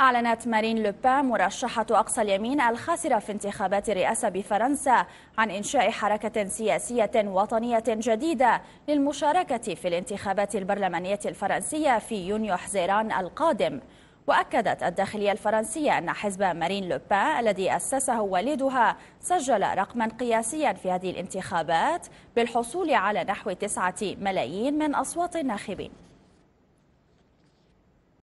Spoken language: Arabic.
أعلنت مارين لوبان مرشحة أقصى اليمين الخاسرة في انتخابات الرئاسة بفرنسا عن إنشاء حركة سياسية وطنية جديدة للمشاركة في الانتخابات البرلمانية الفرنسية في يونيو حزيران القادم. وأكدت الداخلية الفرنسية أن حزب مارين لوبان الذي أسسه والدها سجل رقما قياسيا في هذه الانتخابات بالحصول على نحو تسعة ملايين من أصوات الناخبين.